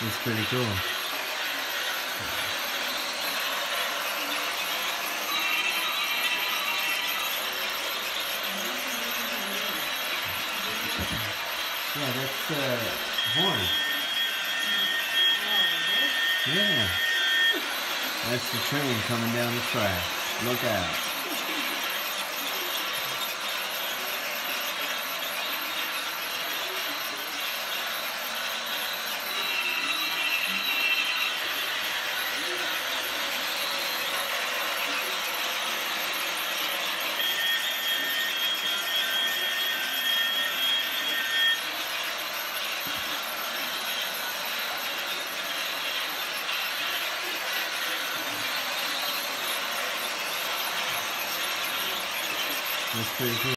It's pretty cool. Yeah, that's uh, horn. Yeah. That's the train coming down the track. Look out. That's pretty cool.